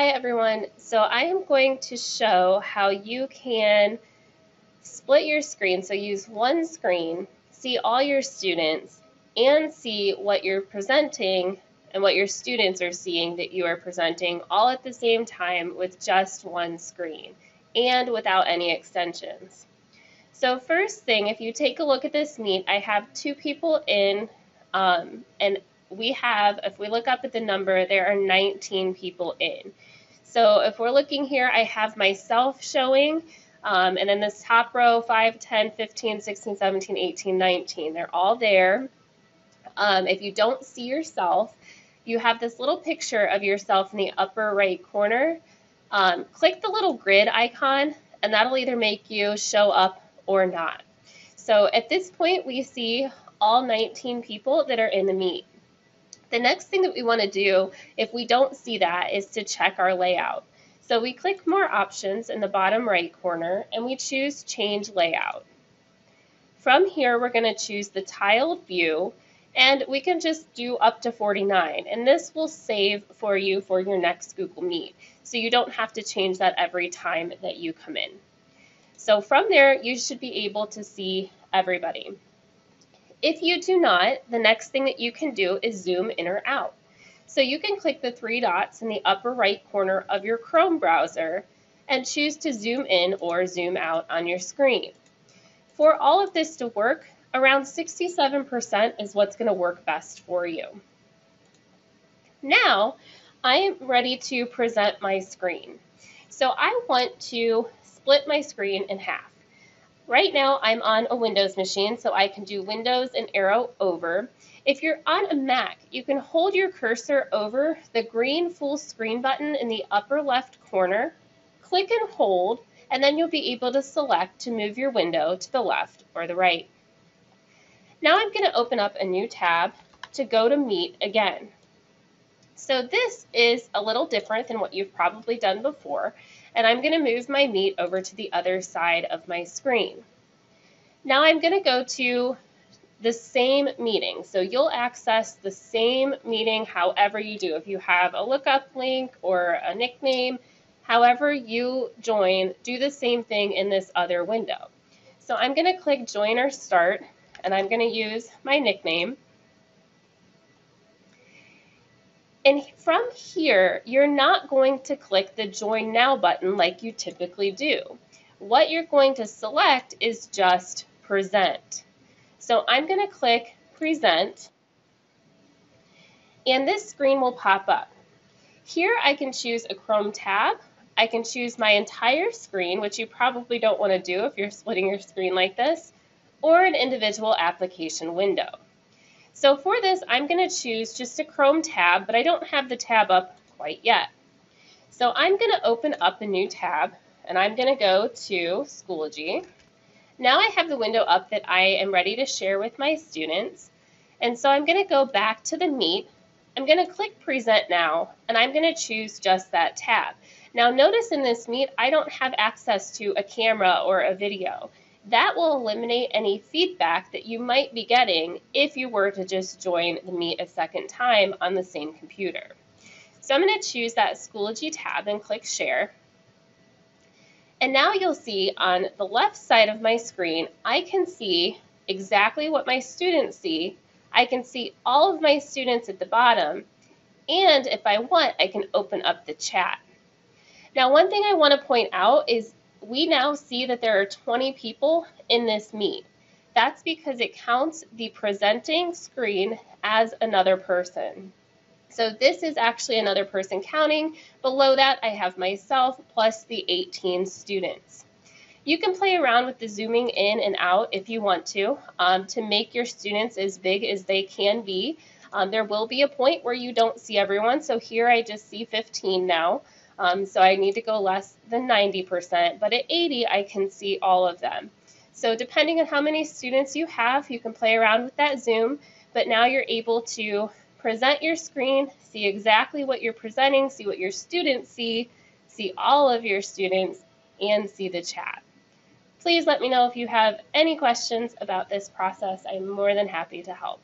Hi everyone. So I am going to show how you can split your screen. So use one screen, see all your students, and see what you're presenting and what your students are seeing that you are presenting all at the same time with just one screen and without any extensions. So first thing, if you take a look at this meet, I have two people in um, and we have, if we look up at the number, there are 19 people in. So if we're looking here, I have myself showing, um, and in this top row, 5, 10, 15, 16, 17, 18, 19, they're all there. Um, if you don't see yourself, you have this little picture of yourself in the upper right corner. Um, click the little grid icon, and that'll either make you show up or not. So at this point, we see all 19 people that are in the meet. The next thing that we want to do if we don't see that is to check our layout. So we click More Options in the bottom right corner and we choose Change Layout. From here we're going to choose the tiled view and we can just do up to 49 and this will save for you for your next Google Meet so you don't have to change that every time that you come in. So from there you should be able to see everybody. If you do not, the next thing that you can do is zoom in or out. So you can click the three dots in the upper right corner of your Chrome browser and choose to zoom in or zoom out on your screen. For all of this to work, around 67% is what's going to work best for you. Now, I am ready to present my screen. So I want to split my screen in half. Right now I'm on a Windows machine, so I can do Windows and arrow over. If you're on a Mac, you can hold your cursor over the green full screen button in the upper left corner, click and hold, and then you'll be able to select to move your window to the left or the right. Now I'm going to open up a new tab to go to Meet again. So this is a little different than what you've probably done before and I'm going to move my meet over to the other side of my screen. Now I'm going to go to the same meeting. So you'll access the same meeting however you do. If you have a lookup link or a nickname, however you join, do the same thing in this other window. So I'm going to click Join or Start, and I'm going to use my nickname. And from here, you're not going to click the Join Now button like you typically do. What you're going to select is just Present. So I'm going to click Present, and this screen will pop up. Here I can choose a Chrome tab. I can choose my entire screen, which you probably don't want to do if you're splitting your screen like this, or an individual application window. So for this, I'm going to choose just a Chrome tab, but I don't have the tab up quite yet. So I'm going to open up a new tab, and I'm going to go to Schoology. Now I have the window up that I am ready to share with my students. And so I'm going to go back to the Meet. I'm going to click Present Now, and I'm going to choose just that tab. Now notice in this Meet, I don't have access to a camera or a video. That will eliminate any feedback that you might be getting if you were to just join the Meet a second time on the same computer. So I'm going to choose that Schoology tab and click Share. And now you'll see on the left side of my screen, I can see exactly what my students see. I can see all of my students at the bottom. And if I want, I can open up the chat. Now, one thing I want to point out is we now see that there are 20 people in this meet. That's because it counts the presenting screen as another person. So this is actually another person counting. Below that, I have myself plus the 18 students. You can play around with the zooming in and out if you want to, um, to make your students as big as they can be. Um, there will be a point where you don't see everyone, so here I just see 15 now. Um, so I need to go less than 90%, but at 80 I can see all of them. So depending on how many students you have, you can play around with that zoom, but now you're able to present your screen, see exactly what you're presenting, see what your students see, see all of your students, and see the chat. Please let me know if you have any questions about this process. I'm more than happy to help.